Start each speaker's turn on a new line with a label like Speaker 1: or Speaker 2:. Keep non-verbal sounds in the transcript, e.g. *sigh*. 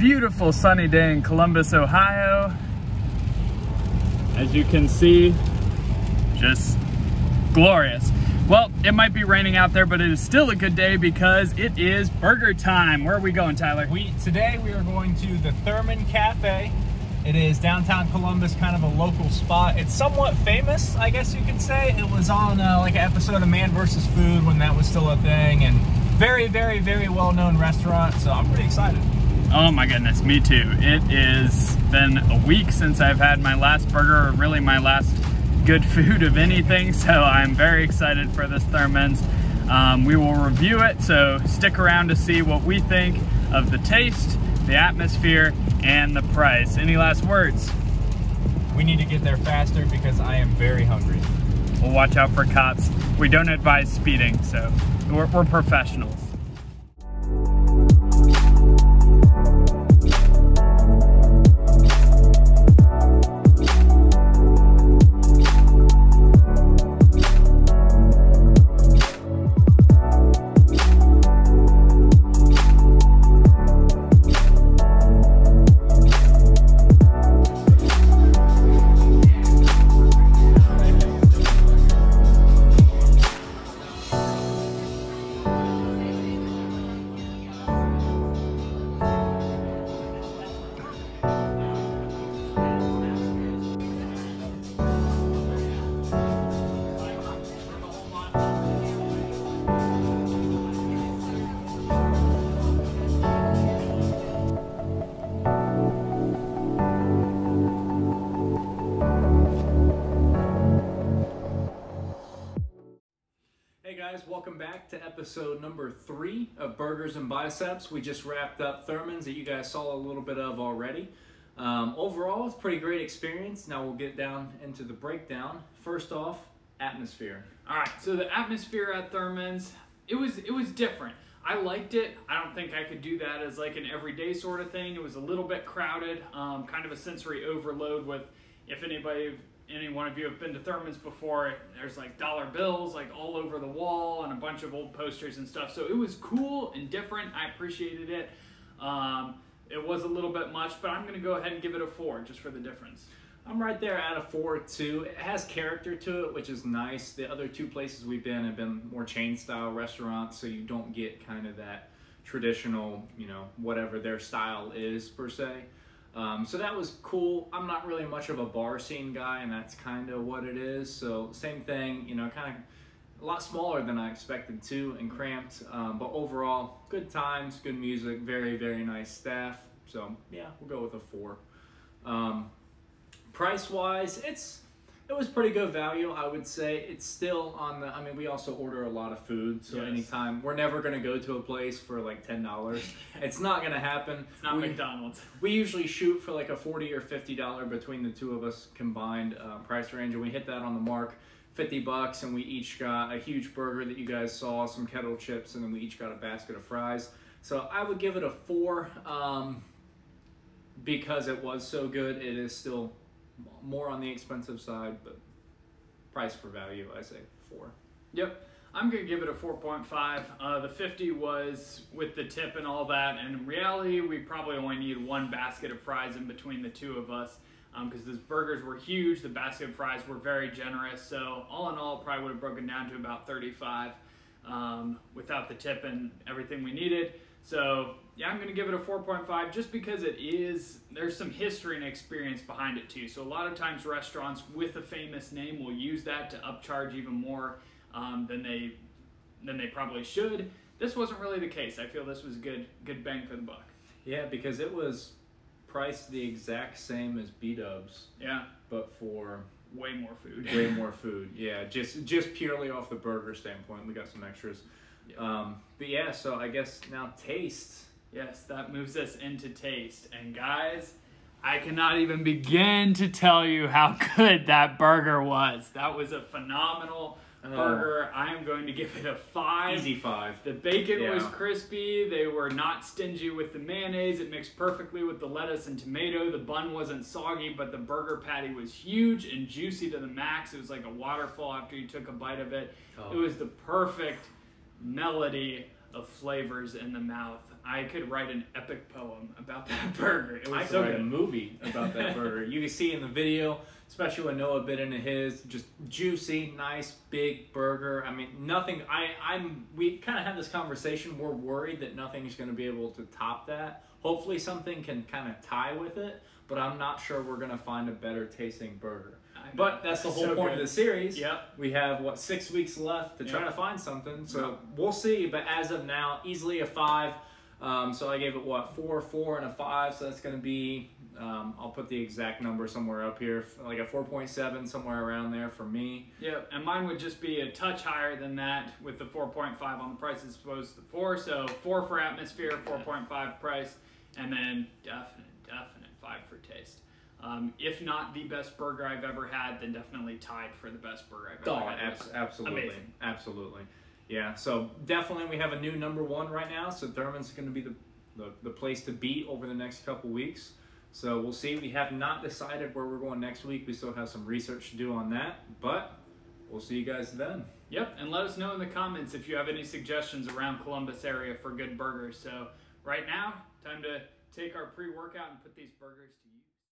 Speaker 1: beautiful sunny day in Columbus, Ohio. As you can see, just glorious. Well, it might be raining out there, but it is still a good day because it is burger time. Where are we going, Tyler?
Speaker 2: We Today we are going to the Thurman Cafe. It is downtown Columbus, kind of a local spot. It's somewhat famous, I guess you could say. It was on uh, like an episode of Man vs. Food when that was still a thing, and very, very, very well-known restaurant. So I'm pretty excited.
Speaker 1: Oh my goodness, me too. It has been a week since I've had my last burger, or really my last good food of anything, *laughs* so I'm very excited for this Thurman's. Um, we will review it, so stick around to see what we think of the taste, the atmosphere, and the price. Any last words?
Speaker 2: We need to get there faster because I am very hungry.
Speaker 1: We'll watch out for cops. We don't advise speeding, so we're, we're professionals.
Speaker 2: To episode number three of Burgers and Biceps. We just wrapped up Thurman's that you guys saw a little bit of already. Um, overall, it's pretty great experience. Now we'll get down into the breakdown. First off, atmosphere.
Speaker 1: All right, so the atmosphere at Thurman's, it was it was different. I liked it. I don't think I could do that as like an everyday sort of thing. It was a little bit crowded, um, kind of a sensory overload with if anybody any one of you have been to Thurman's before, there's like dollar bills like all over the wall and a bunch of old posters and stuff. So it was cool and different. I appreciated it. Um, it was a little bit much, but I'm going to go ahead and give it a four just for the difference.
Speaker 2: I'm right there at a four too. It has character to it, which is nice. The other two places we've been have been more chain style restaurants, so you don't get kind of that traditional, you know, whatever their style is per se. Um, so that was cool. I'm not really much of a bar scene guy, and that's kind of what it is. So same thing, you know, kind of a lot smaller than I expected to and cramped. Um, but overall, good times, good music, very very nice staff. So yeah, we'll go with a four. Um, price wise, it's it was pretty good value. I would say it's still on the. I mean, we also order a lot of food, so
Speaker 1: Yes.
Speaker 2: anytime we're never gonna go to a place for like ten dollars. *laughs* it's not gonna happen.
Speaker 1: It's not
Speaker 2: We-
Speaker 1: McDonald's.
Speaker 2: we usually shoot for like a 40 or 50 dollar between the two of us combined uh, price range and we hit that on the mark 50 bucks and we each got a huge burger that you guys saw some kettle chips and then we each got a basket of fries so i would give it a four um, because it was so good it is still more on the expensive side but price for value i say four
Speaker 1: Yep. I'm going to give it a 4.5. Uh, the 50 was with the tip and all that, and in reality, we probably only need one basket of fries in between the two of us because those burgers were huge. The basket of fries were very generous, so all in all, probably would have broken down to about 35 um, without the tip and everything we needed. So, yeah, I'm going to give it a 4.5 just because it is, there's some history and experience behind it too. So, a lot of times restaurants with a famous name will use that to upcharge even more um, than they than they probably should. This wasn't really the case. I feel this was good good bang for the buck.
Speaker 2: yeah because it was priced the exact same as b-dubs
Speaker 1: Yeah,
Speaker 2: but for
Speaker 1: way more food.
Speaker 2: way *laughs* more food. Yeah, just just purely off the burger standpoint, we got some extras.
Speaker 1: Yeah.
Speaker 2: Um, but yeah, so I guess now taste.
Speaker 1: Yes, that moves us into taste. And guys, I cannot even begin to tell you how *laughs* good that burger was. That was a phenomenal
Speaker 2: Oh.
Speaker 1: burger. I am going to give it a five.
Speaker 2: Easy five.
Speaker 1: The bacon was crispy. They were not stingy with the mayonnaise. It mixed perfectly with the lettuce and tomato. The bun wasn't soggy, but the burger patty was huge and juicy to the max. It was like a waterfall after you took a bite of it.
Speaker 2: Oh.
Speaker 1: It was the perfect melody of flavors in the mouth. I could write an epic poem about *laughs* that burger. It was
Speaker 2: I could
Speaker 1: so
Speaker 2: write
Speaker 1: good.
Speaker 2: a movie about that burger. You can see in the video, especially when Noah bit into his, just juicy, nice, big burger. I mean, nothing. I, I'm. We kind of had this conversation. We're worried that nothing's going to be able to top that. Hopefully, something can kind of tie with it, but I'm not sure we're going to find a better tasting burger. But that's the whole
Speaker 1: So
Speaker 2: point
Speaker 1: good.
Speaker 2: of the series.
Speaker 1: Yep.
Speaker 2: We have what six weeks left to try to find something, so
Speaker 1: Yep.
Speaker 2: we'll see. But as of now, easily a five. Um, so I gave it what four, four, and a five. So that's going to be. Um, I'll put the exact number somewhere up here, like a four point seven, somewhere around there for me.
Speaker 1: Yep, and mine would just be a touch higher than that with the 4.5 on the price as opposed to the 4. So 4 for atmosphere, 4.5 price, and then definite, definite 5 for taste. Um, if not the best burger I've ever had, then definitely tied for the best burger I've ever
Speaker 2: Oh,
Speaker 1: had.
Speaker 2: abs- absolutely,
Speaker 1: amazing.
Speaker 2: absolutely. Yeah. So definitely, we have a new number one right now. So Thurman's going to be the, the the place to beat over the next couple weeks. So we'll see. We have not decided where we're going next week. We still have some research to do on that, but we'll see you guys then.
Speaker 1: Yep, and let us know in the comments if you have any suggestions around Columbus area for good burgers. So right now, time to take our pre-workout and put these burgers to use.